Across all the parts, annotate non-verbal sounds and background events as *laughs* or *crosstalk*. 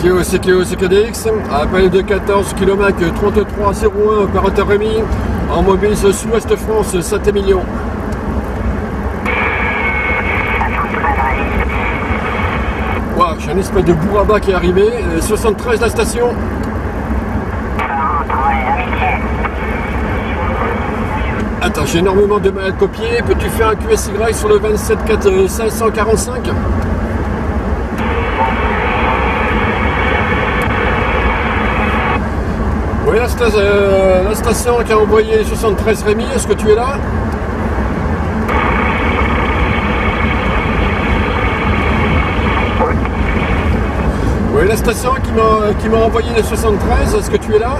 CQO, CQO, CKDX, appel de 14 km 3301, opérateur Rémi, en mobile sud-ouest France, Saint-Émilion. J'ai un espèce de bourrabat qui est arrivé, 73 la station. Attends, j'ai énormément de mal à copier. Peux-tu faire un QSY sur le 27 4, 545 Oui, la, euh, la, station qui a envoyé 73 Rémi, est-ce que tu es là? Oui, la station qui m'a envoyé les 73, est-ce que tu es là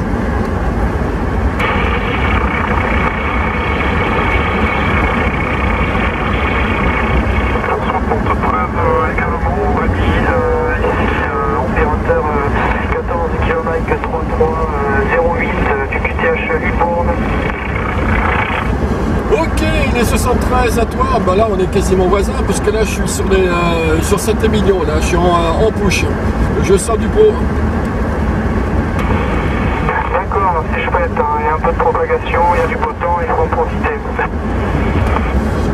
Ok, les 73 à toi, bah là on est quasiment voisins, puisque là je suis sur, les, euh, sur 7 millions, là je suis en, en push. Je sors du pro. D'accord, c'est chouette, hein. il y a un peu de propagation, il y a du beau temps, il faut en profiter.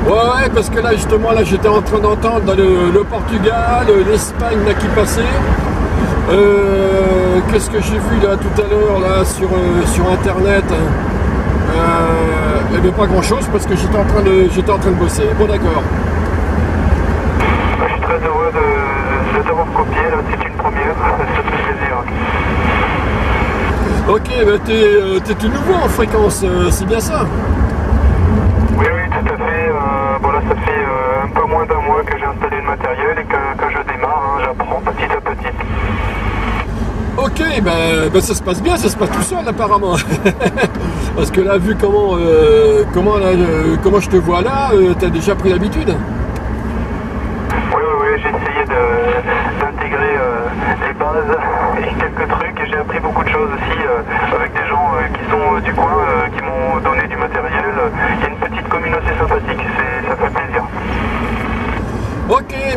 Ouais, ouais, parce que là justement, là j'étais en train d'entendre le, le, Portugal, l'Espagne là qui passait. Euh, Qu'est-ce que j'ai vu là tout à l'heure là sur, euh, sur internet euh, N'y avait pas grand chose parce que j'étais en train de j'étais en train de bosser. Bon d'accord. Je suis très heureux de, de t'avoir copié là, c'est une première, *laughs* ça fait plaisir. Ok, bah t'es es tout nouveau en fréquence, euh, c'est bien ça? Oui, oui, tout à fait. Euh, bon là, ça fait euh, un peu moins d'un mois que j'ai installé le matériel et que, que je démarre, hein, j'apprends petit à petit. Ok, ben, ben, ça se passe bien, ça se passe tout seul apparemment. *laughs* Parce que là, vu comment, euh, comment, euh, comment je te vois là, euh, t'as déjà pris l'habitude? Oui, oui, oui, j'ai essayé d'intégrer les bases et quelques trucs j'ai appris beaucoup de choses aussi avec des gens qui sont du coin, qui m'ont donné du matériel. Il y a une petite communauté sympathique, ça fait plaisir.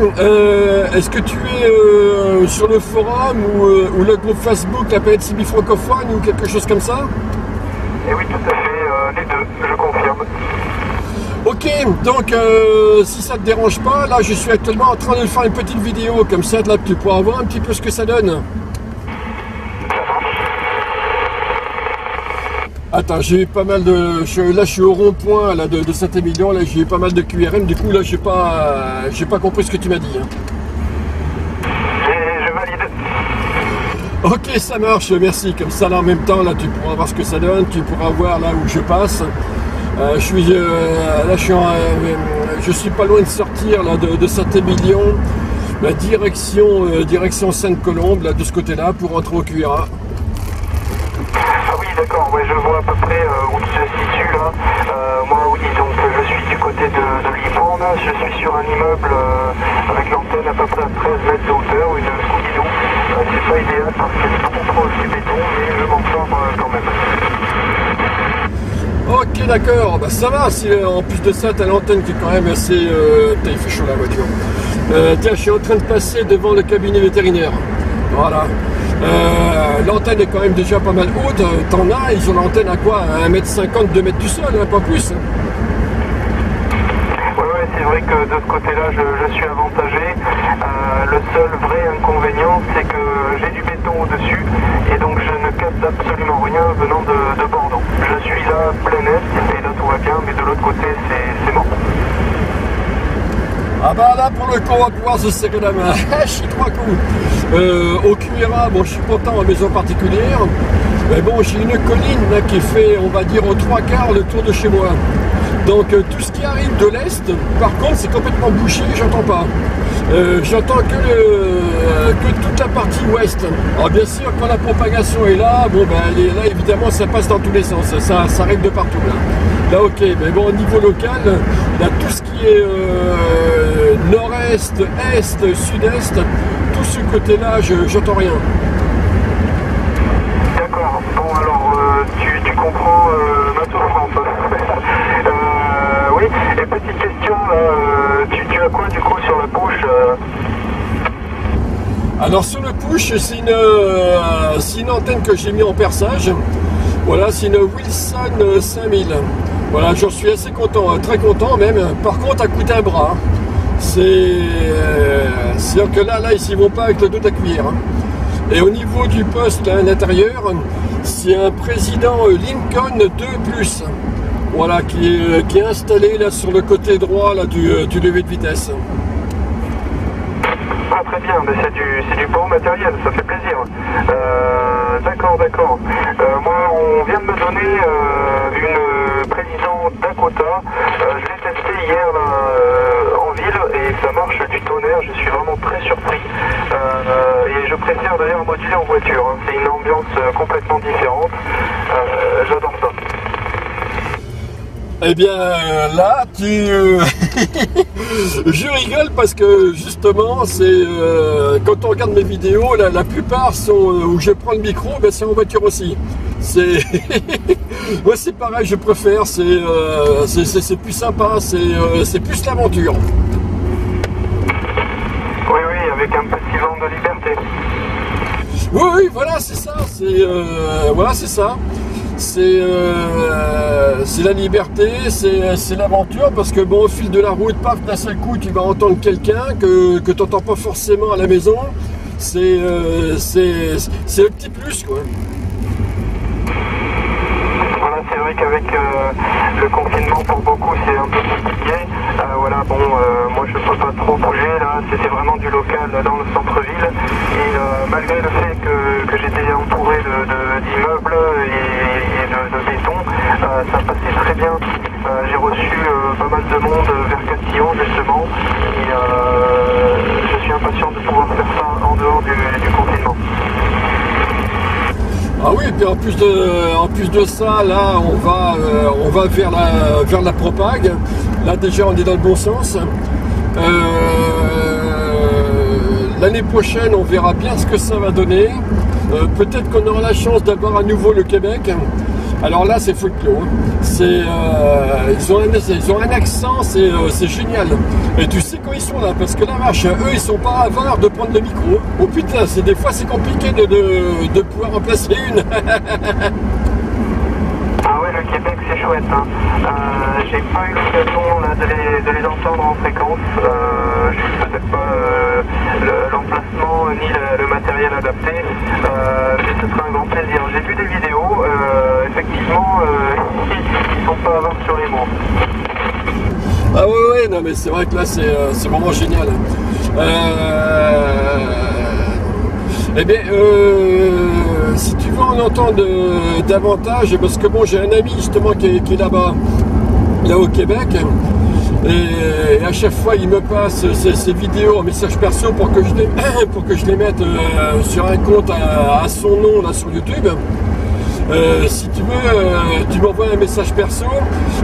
Euh, est-ce que tu es euh, sur le forum ou, euh, ou, le groupe Facebook, la planète Sibi francophone ou quelque chose comme ça? Eh oui, tout à fait, les deux, je confirme. Ok, donc si ça te dérange pas, là je suis actuellement en train de faire une petite vidéo comme ça, là tu pourras voir un petit peu ce que ça donne. Attends, j'ai eu pas mal de. Je, là, je suis au rond-point là, de, de Saint-Émilion. Là, j'ai eu pas mal de QRM. Du coup, là, j'ai pas, j'ai pas compris ce que tu m'as dit. Hein. Je valide. Ok, ça marche. Merci. Comme ça, là, en même temps, là, tu pourras voir ce que ça donne. Tu pourras voir là où je passe. Euh, je suis, euh, là, je suis, en, euh, je suis pas loin de sortir là de, de Saint-Émilion. La direction, direction Sainte-Colombe, là, de ce côté-là, pour rentrer au QRA. Ah oui, d'accord, ouais, je vois à peu près euh, où tu te situes là. Euh, moi, oui, donc je suis du côté de, de je suis sur un immeuble euh, avec l'antenne à peu près à 13 mètres de hauteur, une Scooby-Doo. c'est pas idéal parce qu'il a trop trop de béton, mais je m'en sors quand même. Ok d'accord, bah ça va, si en plus de ça t'as l'antenne qui est quand même assez... Euh, il fait chaud la voiture. Euh, tiens, je suis en train de passer devant le cabinet vétérinaire. Voilà. Euh, l'antenne est quand même déjà pas mal haute. T'en as, ils ont l'antenne à quoi À 1m50, 2m du sol, pas plus. Ouais, ouais, c'est vrai que de ce côté-là, je, je, suis avantagé. Euh, le seul vrai inconvénient, c'est que j'ai du béton au-dessus et donc je ne capte absolument rien venant de, de Bordeaux. Je suis là plein est et là tout va bien, mais de l'autre côté, c'est mort. Ah bah là pour le coup on va pouvoir se serrer la main. je suis trois coups. Euh, au QRA, bon je suis content en maison particulière. Mais bon j'ai une colline là, qui fait on va dire aux trois quarts le tour de chez moi. Donc euh, tout ce qui arrive de l'Est, par contre c'est complètement bouché, j'entends pas. Euh, j'entends que, le, que toute la partie ouest. Alors bien sûr quand la propagation est là, bon ben elle est là évidemment ça passe dans tous les sens, ça, ça arrive de partout là. Là ok, mais bon au niveau local, là tout ce qui est nord-est, est, sud-est, tout ce côté-là, je j'entends rien. D'accord. Bon, alors, euh, tu, comprends euh, ma *laughs* euh, oui, et petite question, euh, tu, as quoi du coup sur le push Alors, sur le push, c'est une, antenne que j'ai mis en perçage. Voilà, c'est une Wilson 5000. Voilà, j'en suis assez content, hein, très content même. Par contre, à coûté un bras. C'est euh, c'est que là, là, ils ne vont pas avec le dos à cuire. hein. Et au niveau du poste là, à l'intérieur, c'est un président euh, Lincoln 2 voilà, qui est, qui est installé là sur le côté droit là, du, euh, du de vitesse. Ah très bien, mais c'est du, du bon matériel, ça fait plaisir. Euh, d'accord, d'accord. Euh, moi, on vient de me donner euh, une président Dakota. Euh, je l'ai testé hier euh, en ville et ça marche du tonnerre. Je suis vraiment très surpris. Euh, et je préfère d'ailleurs moduler en voiture. hein. C'est une ambiance euh, complètement différente. Euh, J'adore ça. Eh bien là, tu, *laughs* je rigole parce que justement, c'est quand on regarde mes vidéos, la, plupart sont où je prends le micro, ben, c'est en voiture aussi. C'est *laughs* moi, c'est pareil, je préfère. C'est plus sympa, c'est plus l'aventure. Oui, oui, avec de liberté. Oui, voilà, c'est ça. C'est euh, voilà, c'est ça. C'est euh, la liberté, c'est l'aventure parce que bon, au fil de la route, paf, d'un seul coup, tu vas entendre quelqu'un que que t'entends pas forcément à la maison. C'est euh, c'est le petit plus quoi. Vrai qu'avec euh, le confinement pour beaucoup c'est un peu compliqué. Euh, voilà, bon, euh, moi je peux pas trop bouger là, c'était vraiment du local dans le centre-ville. Et malgré le fait que, j'étais entouré d'immeubles et, de, de béton, ça passait très bien. J'ai reçu pas mal de monde vers Castillon justement. Et euh, je suis impatient de pouvoir faire ça en dehors du, du confinement. Ah oui, et en plus de, en plus de ça, là, on va, euh, on va vers la, vers la propague. Là, déjà, on est dans le bon sens. Euh, L'année prochaine, on verra bien ce que ça va donner. Euh, Peut-être qu'on aura la chance d'avoir à nouveau le Québec. Alors là, c'est folklore. C'est, ils, ont un, ils ont un accent, c'est c'est génial. Et tu sais sont là, parce que la vache, eux, ils sont pas avares de prendre le micro. Oh putain, c'est des fois c'est compliqué de, de, de pouvoir en placer une. *laughs* Ah ouais, le Québec c'est chouette. Hein. Euh, J'ai pas eu l'occasion de, les, de les entendre en fréquence. Euh, J'ai peut-être pas euh, le- l'emplacement ni le, matériel adapté, euh, mais ce sera un grand plaisir. J'ai vu des vidéos, euh, effectivement, euh, *laughs* ils sont pas avares sur les mots. Ah ouais, ouais, non mais c'est vrai que là c'est euh, vraiment génial. Euh, eh bien, euh, si tu veux en entendre davantage, parce que bon, j'ai un ami justement qui est, là-bas, là au Québec, et, à chaque fois il me passe ces vidéos en message perso pour que je les, *coughs* pour que je les mette sur un compte à, à son nom là sur YouTube. Euh, si tu veux, euh, tu m'envoies un message perso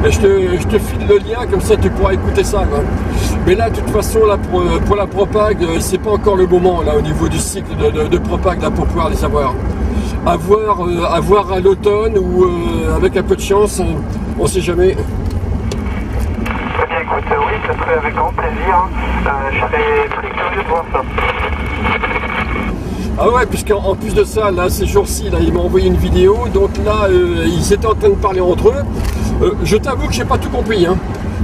et je te, file le lien, comme ça tu pourras écouter ça. Mais là, de toute façon, là, pour, la propague, euh, c'est pas encore le moment là au niveau du cycle de, de, propague là, pour pouvoir les avoir. À voir, euh, à, l'automne ou euh, avec un peu de chance, euh, on sait jamais. Eh bien écoute, euh, oui, ce serait avec grand plaisir. hein. Euh, je serais très curieux de voir ça. Ah ouais, puisqu'en en plus de ça, là, ces jours-ci, là, ils m'ont envoyé une vidéo, donc là, euh, ils étaient en train de parler entre eux. Euh, je t'avoue que j'ai pas tout compris. Hein.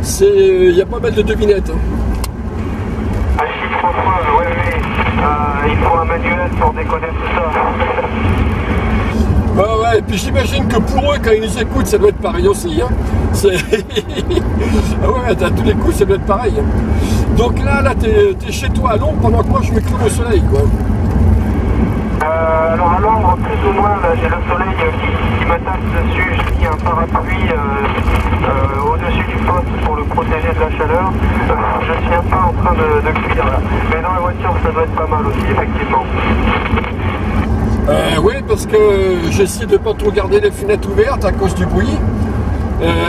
C'est, il y a pas mal de devinettes. hein. Ah, si, François, oui, oui. Euh, il faut un manuel pour décoder tout ça. Ouais, ouais, et puis j'imagine que pour eux, quand ils nous écoutent, ça doit être pareil aussi. Hein. *laughs* Ah ouais, à tous les coups, ça doit être pareil. Donc là, là, t'es, chez toi à l'ombre pendant que moi, je me crève au soleil, quoi. Euh, alors à l'ombre, plus ou moins, j'ai le soleil qui, tape dessus. J'ai mis un parapluie euh, euh, au-dessus du poste pour le protéger de la chaleur. Je suis un en train de, cuire là. Mais dans la voiture, ça doit être pas mal aussi, effectivement. Oui, parce que j'essaie de pas trop garder les fenêtres ouvertes à cause du bruit.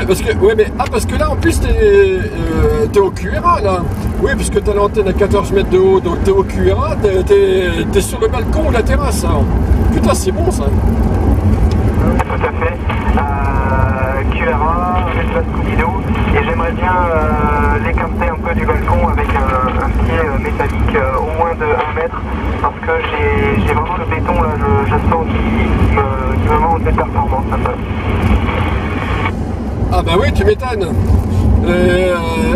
Parce que, mais, ah, parce que là, en plus, t'es, au QRA, là. Oui, puisque t'as l'antenne à 14 mètres de haut, donc t'es au QRA, t'es, t'es sur le balcon ou la terrasse, là. Putain, c'est bon, ça. Tout à fait. Euh, QRA avec la Scooby-Doo. Et j'aimerais bien euh, l'écarter un peu du balcon avec un, un pied métallique au moins de 1 mètre parce que j'ai vraiment le béton là, je, je sens qu'il me, qu me manque des performances un peu. Ah bah oui, tu m'étonnes. Euh,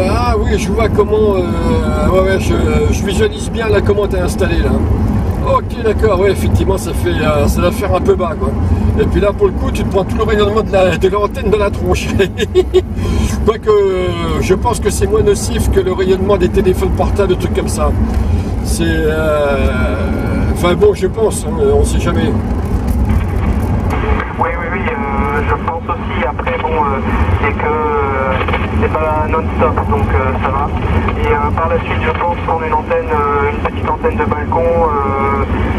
ah oui, je vois comment. Euh, je, visualise bien là comment t'es installé là. Ok, d'accord, ouais, effectivement, ça fait, euh, faire un peu bas. Et puis là, pour le coup, tu te prends tout le rayonnement de l'antenne de, la tronche. *laughs* Je pense que c'est moins nocif que le rayonnement des téléphones portables, des trucs comme ça. C'est. Euh, enfin bon, je pense, hein, on sait jamais. Oui, oui, oui, euh, je pense aussi. Après, bon, euh, c'est que euh, c'est pas non-stop, donc euh, ça va. Et euh, par la suite, je pense qu'on a une antenne, une petite antenne de balcon,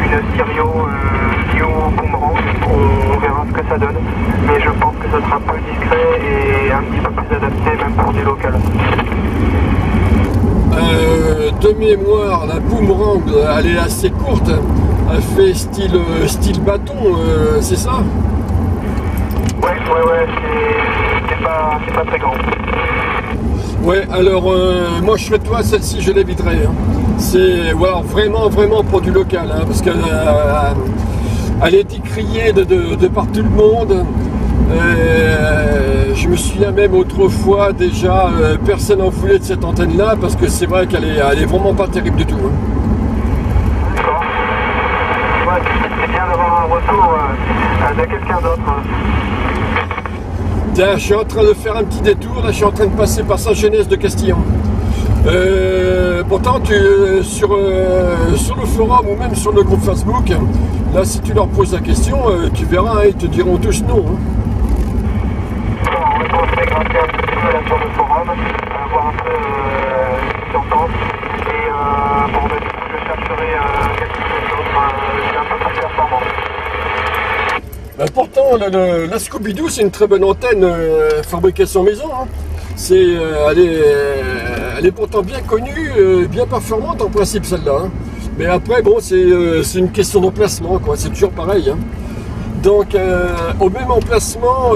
une Stereo New Boomerang. On, verra ce que ça donne. Mais je pense que ça sera peu discret et un petit peu plus adapté, même pour du local. de mémoire, la Boomerang, elle est assez courte. Elle fait style, style bâton, c'est ça? Ouais, ouais, ouais, c'est pas, pas, très grand. Ouais, alors euh, moi je serais toi, celle-ci je l'éviterais. Hein. C'est vraiment, vraiment pour du local, hein, parce qu'elle euh, est décriée de, de, par tout le monde. Euh, je me souviens même autrefois déjà, euh, personne n'en voulait de cette antenne-là, parce que c'est vrai qu'elle est, elle est vraiment pas terrible du tout. Hein. D'accord. Ouais, c'est bien d'avoir un retour de quelqu'un d'autre. Je suis en train de faire un petit détour, là je suis en train de passer par Saint-Genès de Castillon. Euh, pourtant, tu, sur, euh, sur le forum ou même sur le groupe Facebook, là si tu leur poses la question, euh, tu verras, hein, ils te diront tous non. Hein. On va là sur le forum, euh, voir un peu ce pensent. Et bon, bah, du coup, je chercherai quelque chose d'autre, un peu plus performant. La, Scooby-Doo, c'est une très bonne antenne euh, fabriquée sans maison. Hein. C'est, euh, elle, est, elle est pourtant bien connue, euh, bien performante en principe celle-là. Hein. Mais après, bon, c'est, une question d'emplacement, quoi. C'est toujours pareil. Hein. Donc, au même emplacement,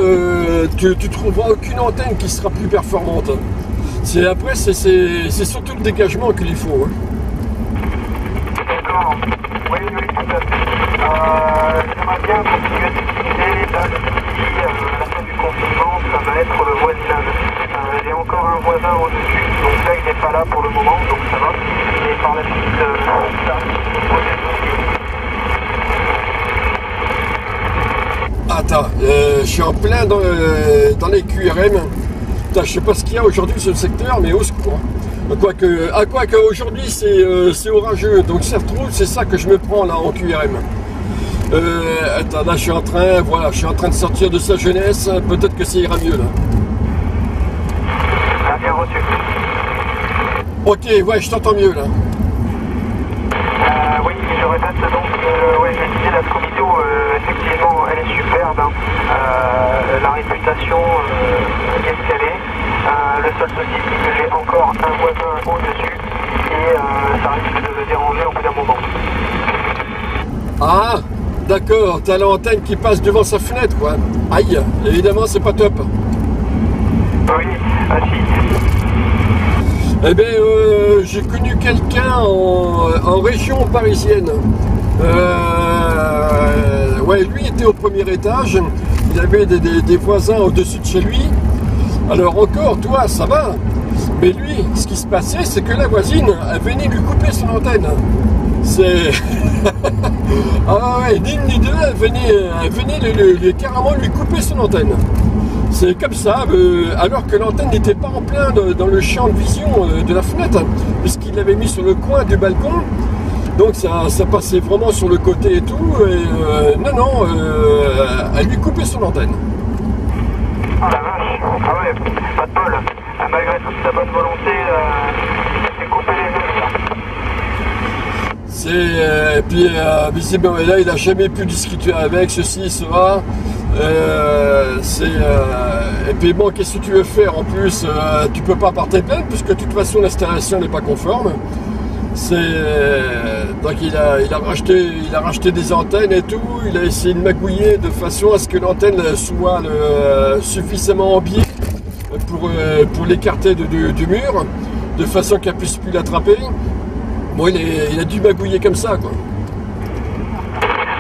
tu, tu trouveras aucune antenne qui sera plus performante. C'est après, c'est, surtout le dégagement qu'il faut. Oui, oui, tout à fait. Euh, J'aimerais euh, la fin du confinement, ça va être le voisinage. Euh, a encore un voisin au-dessus, donc là il n'est pas là pour le moment, donc ça va. Et par la suite, euh, ça Attends, euh, je suis en plein dans, euh, les QRM. Putain, je sais pas ce qu'il y a aujourd'hui sur le secteur, mais au secours. Quoique, à quoi qu'aujourd'hui c'est euh, orageux, donc ça retrouve, c'est ça que je me prends là en QRM. Euh, attends, là je suis en train, voilà, je suis en train de sortir de sa jeunesse, peut-être que ça ira mieux là. Ah, bien reçu. Ok, ouais, je t'entends mieux là. Euh, oui, je répète donc, euh, ouais, j'ai dit la Scooby-Doo, euh, effectivement, elle est superbe. Hein. Euh, la réputation est ce qu'elle est. le seul souci, c'est que j'ai encore un voisin au-dessus et ça risque de le déranger au bout d'un moment. Ah, d'accord, t'as l'antenne qui passe devant sa fenêtre, quoi. Aïe, évidemment, c'est pas top. Oui, ah si. Eh bien, euh, j'ai connu quelqu'un en, en, région parisienne. Euh, ouais, lui était au premier étage. Il avait des, des, des voisins au-dessus de chez lui. Alors encore, toi, ça va. Mais lui, ce qui se passait, c'est que la voisine, venait lui couper son antenne. C'est. *laughs* ah ouais, ni une ni deux, elle venait, le, carrément lui couper son antenne. C'est comme ça, euh, alors que l'antenne n'était pas en plein dans le champ de vision euh, de la fenêtre, puisqu'il l'avait mis sur le coin du balcon. Donc ça, ça, passait vraiment sur le côté et tout. Euh, non, non, elle lui coupait son antenne. Ah la vache, ah ouais, pas de bol. Malgré toute sa bonne volonté, il s'est coupé les yeux. Euh, et puis euh, visiblement là il a jamais pu discuter avec ceci cela. Euh, et puis bon qu'est-ce que tu veux faire en plus tu peux pas porter plainte puisque de toute façon l'installation n'est pas conforme. Donc il a racheté il a racheté des antennes et tout. Il a essayé de magouiller de façon à ce que l'antenne soit suffisamment en biais pour pour l'écarter du mur. de façon qu'elle puisse plus l'attraper. Bon, il, est- il a dû magouiller comme ça, quoi.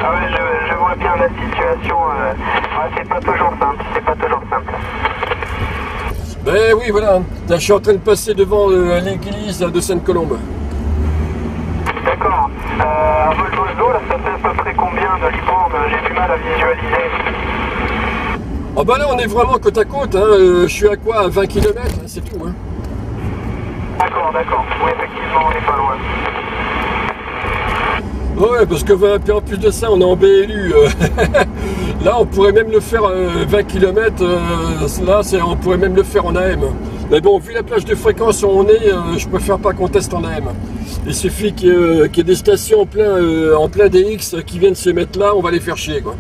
Ah ouais, je, je vois bien la situation. euh, ouais, c'est pas toujours simple, c'est pas toujours simple. Ben oui, voilà. Là, je suis en train de passer devant euh, l'église de Sainte-Colombe. D'accord. Euh, à Voldozo, là, ça fait à peu près combien de Liban J'ai du mal à visualiser. Oh bah là, on est vraiment côte à côte. Hein. euh, je suis à quoi À 20 km, c'est tout. Hein. D'accord, d'accord. Oui, effectivement, on n'est pas loin. Ouais, parce que euh, en plus de ça, on est en BLU. euh, *laughs* là, on pourrait même le faire euh, 20 km. là, c'est- on pourrait même le faire en AM. Mais bon, vu la plage de fréquence où on est, euh, je préfère pas qu'on teste en AM. Il suffit qu'il y, ait, euh, des stations en plein, euh, en plein DX qui viennent se mettre là, on va les faire chier. Quoi.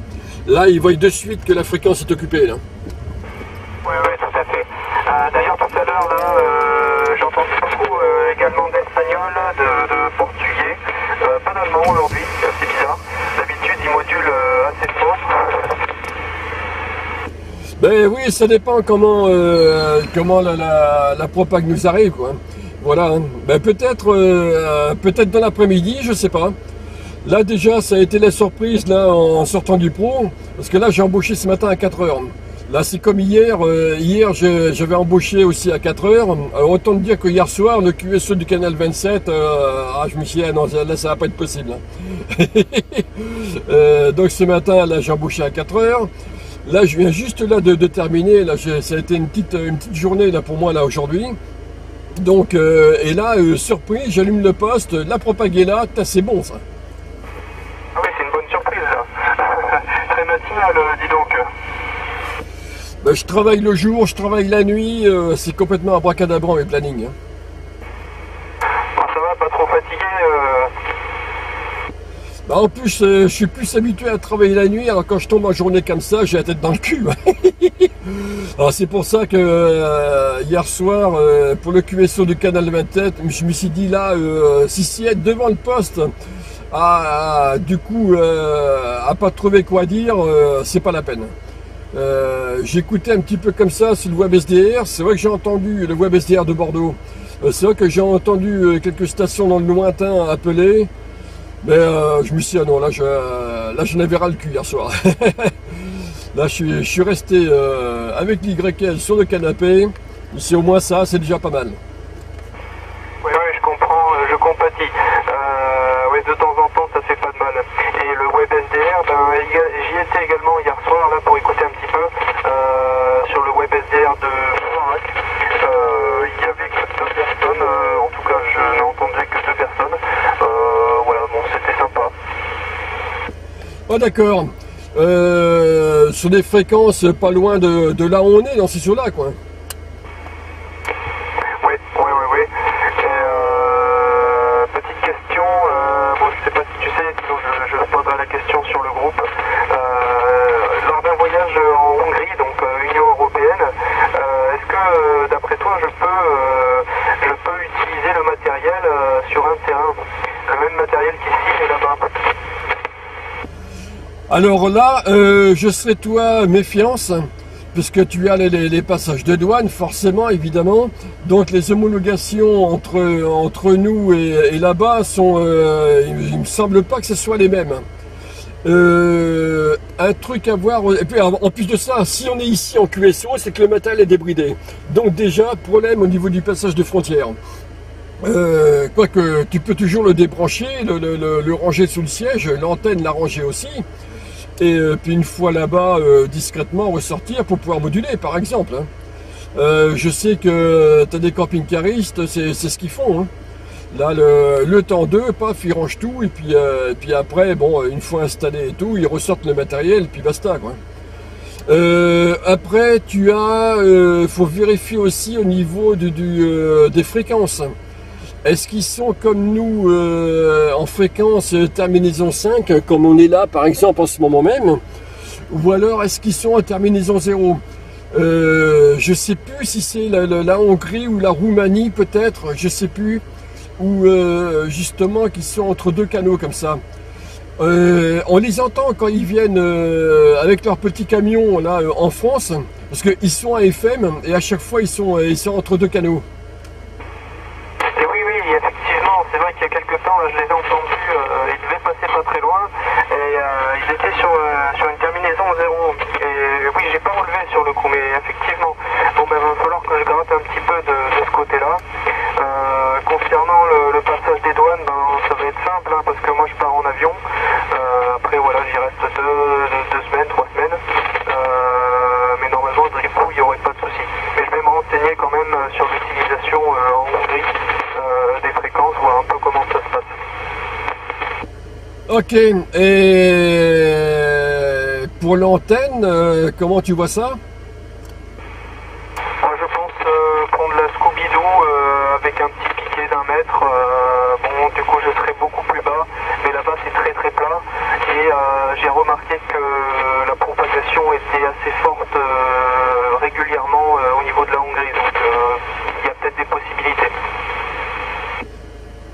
Là, ils voient de suite que la fréquence est occupée. Là. Oui, oui, tout à fait. Euh, D'ailleurs, tout à l'heure, là, euh, j'ai entendu beaucoup euh, également d'espagnol, de, de portugais, euh, pas d'allemand aujourd'hui, c'est bizarre. D'habitude, ils modulent euh, assez fort. Ben oui, ça dépend comment, euh, comment la, la, propague nous arrive, quoi. Voilà. hein. Ben peut-être, euh, peut-être dans l'après-midi, je sais pas. Là déjà, ça a été la surprise là en sortant du pro, parce que là j'ai embauché ce matin à 4 heures. Là c'est comme hier. euh, hier j'avais embauché aussi à 4 heures. Alors, autant te dire que hier soir le QSE du canal 27, euh, ah, je me suis dit ah non là ça va pas être possible. hein. *laughs* Donc ce matin là j'ai embauché à 4 heures. Là, je viens juste là de, de terminer. Là, ça a été une petite, une petite journée là pour moi là aujourd'hui. Donc, euh, et là, euh, surprise, j'allume le poste, la propague est là, Tain, c'est bon ça. Ah oui, c'est une bonne surprise, là. *laughs* Très matinale, euh, dis donc. Ben, je travaille le jour, je travaille la nuit, euh, c'est complètement abracadabrant mes plannings. hein. Bon, ça va, pas trop fatigué euh, Bah, en plus, euh, je suis plus habitué à travailler la nuit, alors quand je tombe en journée comme ça, j'ai la tête dans le cul. *laughs* alors c'est pour ça que euh, hier soir, euh, pour le QSO du canal 27, je me suis dit là, si si être devant le poste, ah, ah, du coup, à pas trouver quoi dire, c'est pas la peine. J'écoutais un petit peu comme ça sur le web SDR. C'est vrai que j'ai entendu le web SDR de Bordeaux. C'est vrai que j'ai entendu quelques stations dans le lointain appeler. Mais euh, je me suis dit, ah non, là, je, euh, là, j'en avais ras le cul hier soir. *laughs* là, je suis, je suis resté euh, avec l'YL sur le canapé. C'est au moins ça, c'est déjà pas mal. Oui, je comprends, je compatis. Euh, de temps en temps, ça fait pas de mal. Et le web SDR, ben, j'y étais également hier soir là pour écouter un petit peu sur le web SDR de Florac. Il y avait deux personnes, en tout cas, je n'entendais que deux personnes. Euh, voilà, bon, c'était sympa. Oh d'accord. Euh, sur des fréquences pas loin de, là où on est, dans ces eaux-là, quoi. Oui, oui, oui, oui. Et, euh, petite question, euh, bon, je sais pas si tu sais, sinon je, je poserai la question sur le groupe. Euh, lors d'un voyage en Hongrie, donc euh, Union Européenne, euh, est-ce que, euh, d'après toi, je peux, euh, je peux utiliser le matériel euh, sur un terrain Le même matériel qu'ici, mais là-bas Alors là, euh, je serai toi méfiance, puisque tu as les, passages de douane, forcément, évidemment. Donc les homologations entre, entre nous et, là-bas sont, euh, il, il me semble pas que ce soit les mêmes. Euh, un truc à voir, et puis en plus de ça, si on est ici en QSO, c'est que le matériel est débridé. Donc déjà, problème au niveau du passage de frontière. Euh, Quoique tu peux toujours le débrancher, le ranger sous le siège, l'antenne la ranger aussi. Et euh, puis une fois là-bas, euh, discrètement ressortir pour pouvoir moduler, par exemple. hein. Euh, je sais que tu as des camping-caristes, c'est ce qu'ils font. hein. Là, le, le temps d'eux, paf, ils rangent tout, et puis, puis après, bon, une fois installé et tout, ils ressortent le matériel, puis basta, quoi. Après, tu as, faut vérifier aussi au niveau du, des fréquences. Est-ce qu'ils sont comme nous euh, en fréquence euh, terminaison 5, euh, comme on est là par exemple en ce moment même? Ou alors est-ce qu'ils sont en terminaison 0 euh, Je sais plus si c'est la, Hongrie ou la Roumanie peut-être, je sais plus. Ou justement qu'ils sont entre deux canaux comme ça. On les entend quand ils viennent avec leurs petits camions là en France, parce qu'ils sont à FM et à chaque fois ils sont, ils sont entre deux canaux. Qu'il y a quelques temps, je les ai entendus, ils devaient passer pas très loin, et ils étaient sur, sur une terminaison zéro. Et oui, j'ai pas relevé sur le coup, mais effectivement, bon, ben, va falloir que je gratte un petit peu de, ce côté-là. concernant le, passage des douanes, ben, ça va être simple, hein, parce que moi je pars en avion. après, voilà, j'y reste deux, semaines, trois semaines. mais normalement, du coup, il n'y aurait pas de souci. Mais je vais me renseigner quand même sur l'utilisation en Hongrie des fréquences, voir un peu comment ça se passe. Ok, et pour l'antenne, euh, comment tu vois ça? Moi je pense euh, prendre la Scooby-Doo euh, avec un petit piqué d'un mètre. bon, du coup je serai beaucoup plus bas, mais là-bas c'est très très plat. Et j'ai remarqué que la propagation était assez forte régulièrement au niveau de la Hongrie. Donc il y a peut-être des possibilités.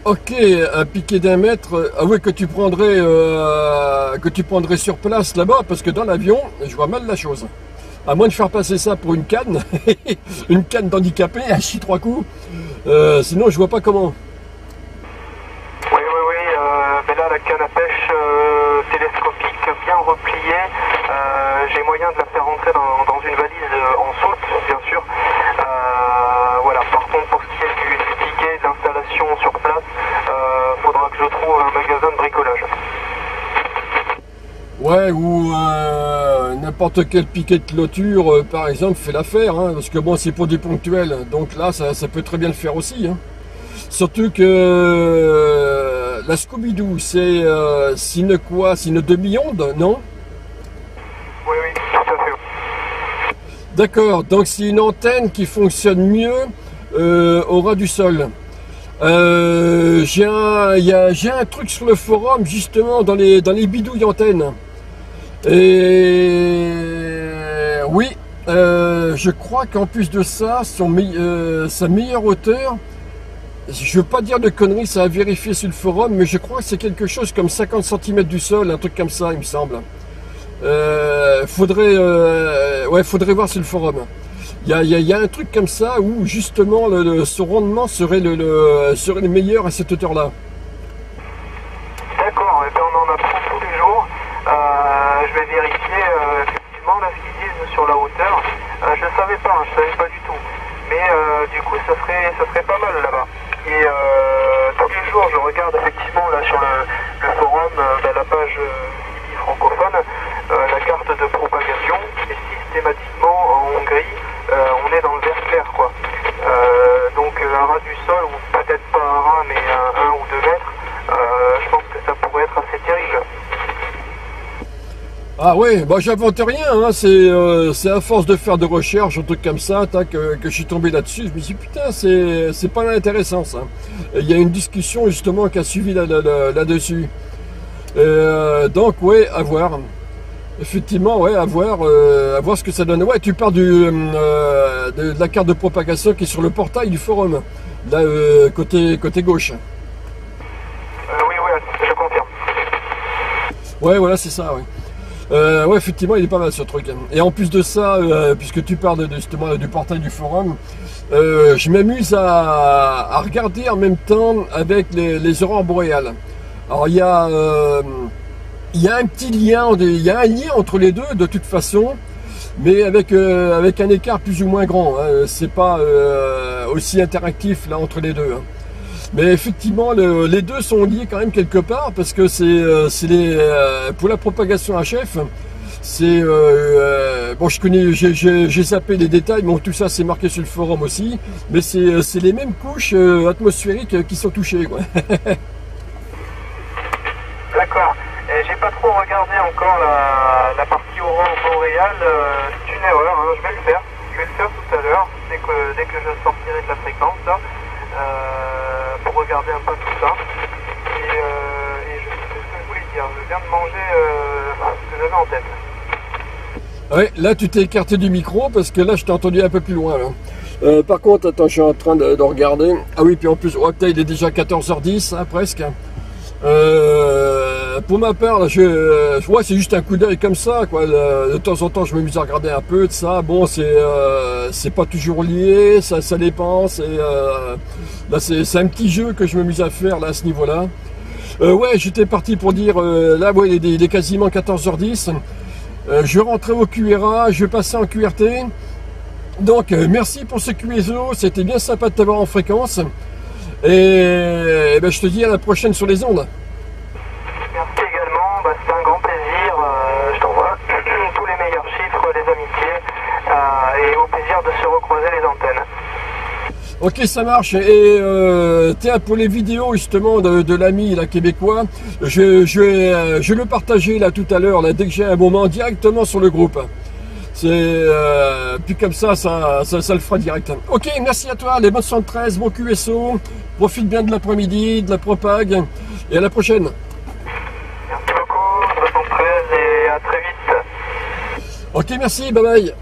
Ok, un piqué d'un mètre. Ah oui, que tu prendrais, euh, que tu prendrais sur place là-bas, parce que dans l'avion, je vois mal la chose. À moins de faire passer ça pour une canne, *laughs* une canne d'handicapé, à chie trois coups. Euh, sinon, je vois pas comment. Oui, oui, oui. Euh, mais là, la canne à pêche télescopique bien repliée. J'ai moyen de la faire rentrer dans, dans une valise en saute, bien sûr. voilà. Par contre, pour ce qui est du piqué, de l'installation sur place, faudra que je trouve un magasin de bricolage. Ouais, ou euh, n'importe quel piquet de clôture, euh, par exemple, fait l'affaire, hein, parce que bon, c'est pour du ponctuel, donc là, ça, peut très bien le faire aussi. Hein. Surtout que euh, la Scooby-Doo, c'est une quoi C'est une demi-onde, non? Oui, oui, tout à fait. D'accord, donc c'est une antenne qui fonctionne mieux au ras du sol. J'ai un, truc sur le forum justement dans les, dans les bidouilles antennes. Et oui, euh, je crois qu'en plus de ça, euh, sa meilleure hauteur, je veux pas dire de conneries, ça a vérifié sur le forum, mais je crois que c'est quelque chose comme 50 cm du sol, un truc comme ça, il me semble. faudrait, ouais, faudrait voir sur le forum. Il y a, un truc comme ça où justement le, ce rendement serait le, serait le meilleur à cette hauteur-là. D'accord, et eh bien on en apprend tous les jours. Euh, je vais vérifier euh, effectivement là, ce qu'ils disent sur la hauteur. Euh, je ne savais pas, je ne savais pas du tout. Mais du coup ça serait, ça serait pas mal là-bas. Et tous les jours je regarde effectivement là sur le, forum, ben, la page francophone, la carte de propagation et systématiquement en Hongrie euh, on est dans le vert clair quoi. Euh, donc euh, un ras du sol, ou peut-être pas un ras mais un, ou deux mètres, je pense que ça pourrait être assez terrible. Ah oui, bah j'invente rien, hein. c'est à force de faire de recherches, un truc comme ça, que, je suis tombé là-dessus, je me suis dit putain c'est pas intéressant ça. Il y a une discussion justement qui a suivi là-dessus. donc ouais, à voir. Effectivement, ouais, à voir, euh, à voir ce que ça donne. Ouais, tu parles du, euh, de, la carte de propagation qui est sur le portail du forum, là, euh, côté, côté gauche. oui, oui, je confirme. Ouais, voilà, c'est ça, ouais. Ouais, effectivement, il est pas mal ce truc. Et en plus de ça, puisque tu parles justement du portail du forum, je m'amuse à, regarder en même temps avec les, les aurores boréales. Alors, il y a un petit lien, il y a un lien entre les deux de toute façon, mais avec, euh, un écart plus ou moins grand. Hein. C'est pas euh, aussi interactif là entre les deux. Hein. Mais effectivement, les deux sont liés quand même quelque part parce que c'est euh, les pour la propagation HF. C'est bon, je connais, j'ai zappé les détails, mais tout ça c'est marqué sur le forum aussi. Mais c'est les mêmes couches atmosphériques qui sont touchées. *laughs* D'accord. J'ai pas trop regardé encore la, partie aurore boréale. Euh, c'est une erreur, hein, je vais le faire. Je vais le faire tout à l'heure, dès que, je sortirai de la fréquence, euh, pour regarder un peu tout ça. Et, euh, je sais ce que je voulais dire. Je viens de manger ce que j'avais en tête. Oui, là tu t'es écarté du micro parce que là je t'ai entendu un peu plus loin. par contre, attends, je suis en train de, regarder. Ah oui, puis en plus, oh, il est déjà 14h10 hein, presque. Euh, pour ma part, je, vois c'est juste un coup d'œil comme ça, quoi. De temps en temps, je m'amuse à regarder un peu de ça. Bon, c'est, euh, c'est pas toujours lié, ça, ça dépend. là, c'est un petit jeu que je m'amuse à faire là à ce niveau-là. ouais, j'étais parti pour dire, là, ouais, il est, quasiment 14h10. je rentrais au QRA, je passais en QRT. Donc, merci pour ce QSO, c'était bien sympa de t'avoir en fréquence. Et, eh ben, je te dis à la prochaine sur les ondes. Merci également, bah, c'était un grand plaisir. Euh, je t'envoie *clears throat* tous les meilleurs chiffres, les amitiés, euh, et au plaisir de se recroiser les antennes. Ok, ça marche. Et euh, tiens, pour les vidéos justement de, l'ami la québécois, je, je, vais, je le partager là tout à l'heure, là, dès que j'ai un moment, directement sur le groupe. C'est euh, puis comme ça ça, ça, le fera direct. Ok, merci à toi, les bonnes 113, bon QSO. Profite bien de l'après-midi, de la propague, et à la prochaine. Merci beaucoup, 113 et à très vite. Ok, merci, bye bye.